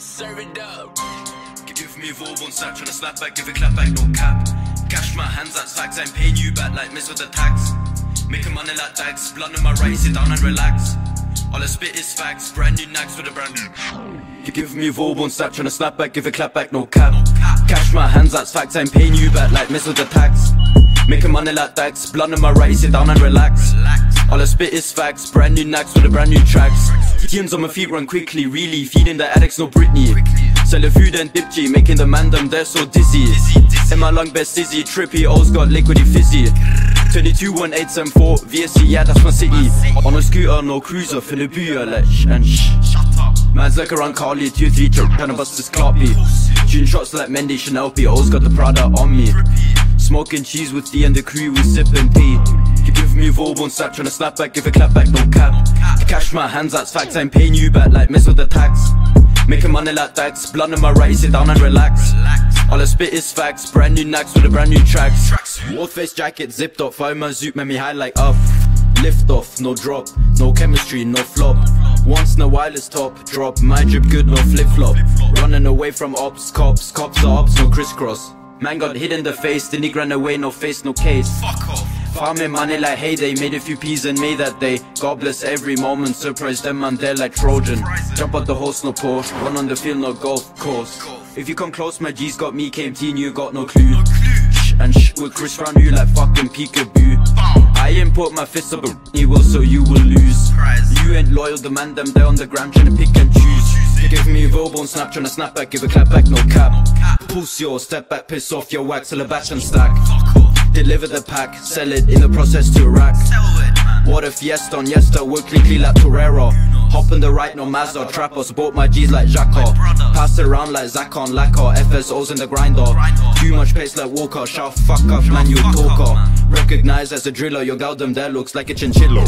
serve it up. Give me and start trying to snap back, give a clap back, no cap. Cash my hands out stacks, I'm paying you back like miss with the tax. Making money like tags, blunt in my right, sit down and relax. All I spit is facts, brand new nags with a brand new. You give me and start trying to snap back, give a clap back, no cap. Cash my hands out facts, I'm paying you back like miss with the tax. Making money like tags, blunt in my right, sit down and relax. All I spit is facts, brand new nags with a brand new tracks. Teams on my feet run quickly, really feeding the addicts, no Britney. Sell a food and dip G, making the man them they're so dizzy. In my lung best dizzy, trippy, O's got liquidy fizzy. 22 1874 VSC, yeah that's my city. On a scooter, no cruiser, the byer, like sh and. Man's like around Carly, 2 3 trying to bust this copy. Shooting shots like Mendy Chanel P, O's got the Prada on me. Smoking cheese with D and the crew, we sipping P. You give me Volvo and start trying to snap back, give a clap back, no cap. My hands, that's facts, I'm paying you back like miss with the tax. Making money like tax, blunt in my right, sit down and relax. All I spit is facts, brand new knacks with a brand new tracks. Face jacket zipped up, fire zoot, made me high like up. Lift off, no drop, no chemistry, no flop. Once in a while it's top, drop, my drip good, no flip flop. Running away from ops, cops, cops are ops, no crisscross. Man got hit in the face, then he ran away, no face, no case. Fuck off. Farming money like heyday, made a few peas in made that day. God bless every moment, surprise them man, they're like Trojan. Jump out the horse, no Porsche, run on the field, no golf course. If you come close, my G's got me, KMT, and you got no clue. Shh and shh, with Chris round you like fucking peekaboo. I import my fist up, you will, so you will lose. You ain't loyal, demand them, they're on the ground trying to pick and choose. Give me a verbal and snap, trying to snap back, give a clap back, no cap. Pulse your step back, piss off your wax, till a batch and stack. Deliver the pack, sell it in the process to rack. What a fiesta on Yesta, work quickly like Torero. Hop in the right, no Mazda, trapper, support my G's like Jacko. Pass around like Zach on Lacquer, FSO's in the grinder. Too much pace like Walker, shout fuck up, man, you talker. Recognize as a driller, your gal them there looks like a chinchilla.